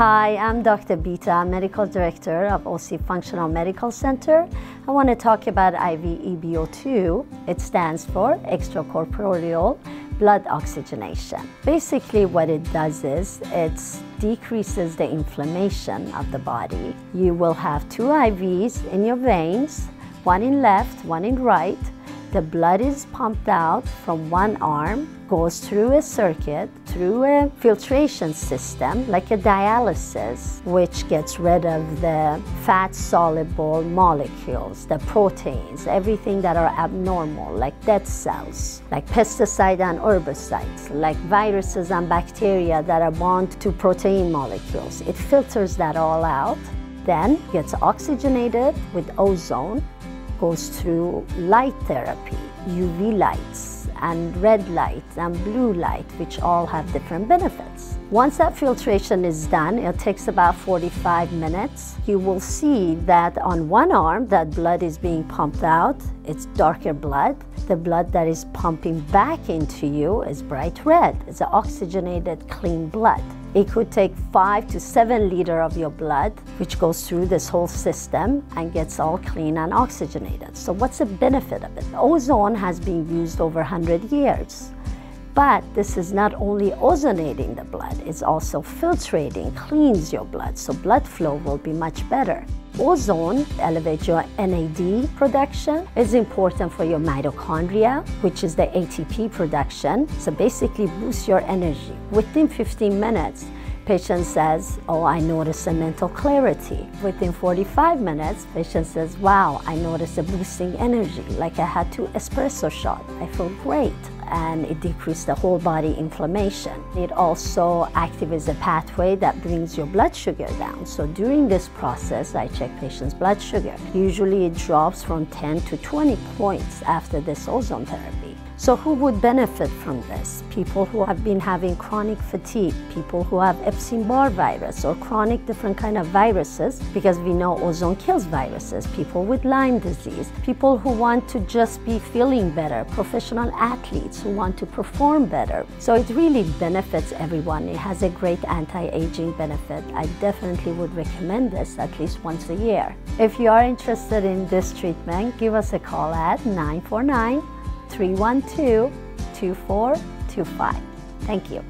Hi, I'm Dr. Bita, Medical Director of OC Functional Medical Center. I want to talk about IV EBO2. It stands for extracorporeal blood oxygenation. Basically what it does is it decreases the inflammation of the body. You will have two IVs in your veins, one in left, one in right, the blood is pumped out from one arm, goes through a circuit, through a filtration system, like a dialysis, which gets rid of the fat-soluble molecules, the proteins, everything that are abnormal, like dead cells, like pesticide and herbicides, like viruses and bacteria that are bound to protein molecules. It filters that all out, then gets oxygenated with ozone, goes through light therapy, UV lights and red light and blue light, which all have different benefits. Once that filtration is done, it takes about 45 minutes. You will see that on one arm, that blood is being pumped out. It's darker blood. The blood that is pumping back into you is bright red. It's oxygenated, clean blood. It could take five to seven liter of your blood, which goes through this whole system and gets all clean and oxygenated. So what's the benefit of it? Ozone has been used over 100 years. But this is not only ozonating the blood, it's also filtrating, cleans your blood, so blood flow will be much better. Ozone elevates your NAD production. It's important for your mitochondria, which is the ATP production. So basically boosts your energy. Within 15 minutes, patient says, oh, I notice a mental clarity. Within 45 minutes, patient says, wow, I notice a boosting energy, like I had two espresso shots. I feel great and it decreases the whole body inflammation. It also activates a pathway that brings your blood sugar down. So during this process, I check patients' blood sugar. Usually it drops from 10 to 20 points after this ozone therapy. So who would benefit from this? People who have been having chronic fatigue, people who have Epstein-Barr virus or chronic different kind of viruses, because we know ozone kills viruses, people with Lyme disease, people who want to just be feeling better, professional athletes who want to perform better. So it really benefits everyone. It has a great anti-aging benefit. I definitely would recommend this at least once a year. If you are interested in this treatment, give us a call at 949 312 2425. Thank you.